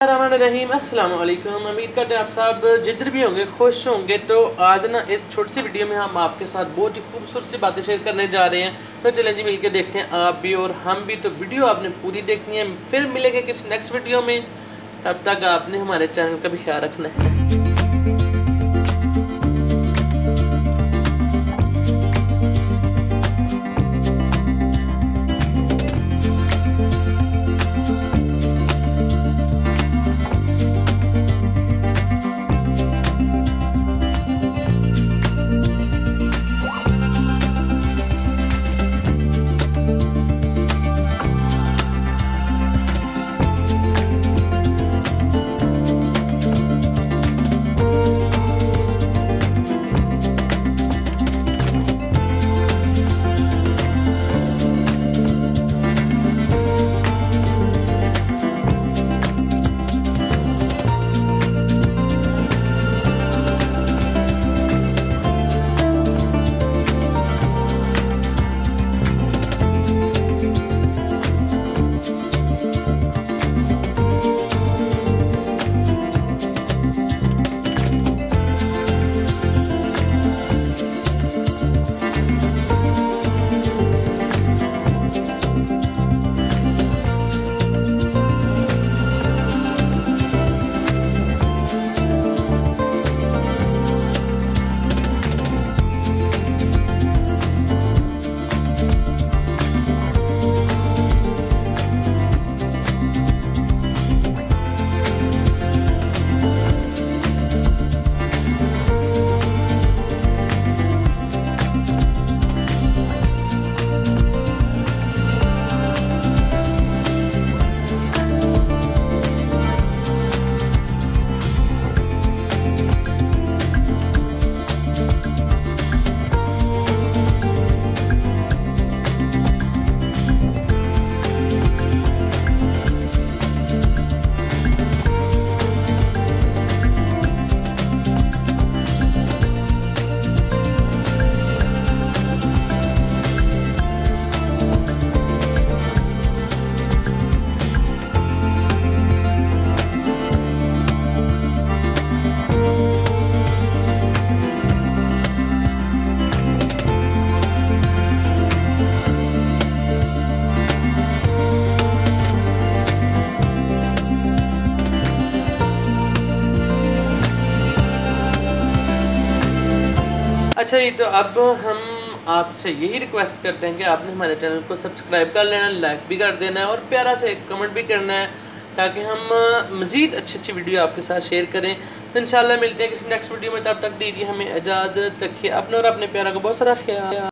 रहीम अस्सलाम वालेकुम उम्मीद करते हैं आप साहब जिधर भी होंगे, खुश होंगे। तो आज ना इस छोटी सी वीडियो में हम आपके साथ बहुत ही खूबसूरत सी बातें शेयर करने जा रहे हैं। तो चलें जी, मिलके देखते हैं आप भी और हम भी। तो वीडियो आपने पूरी देखनी है, फिर मिलेंगे किसी नेक्स्ट वीडियो में। तब तक आपने हमारे चैनल का भी ख्याल रखना है। अच्छा जी तो अब हम आपसे यही रिक्वेस्ट करते हैं कि आपने हमारे चैनल को सब्सक्राइब कर लेना लाइक भी कर देना है और प्यारा से कमेंट भी करना है, ताकि हम मज़ीद अच्छी अच्छी वीडियो आपके साथ शेयर करें। तो इंशाल्लाह मिलते हैं किसी नेक्स्ट वीडियो में, तब तक दीजिए हमें इजाज़त, रखिए अपने और अपने प्यारा को बहुत सारा ख्याल।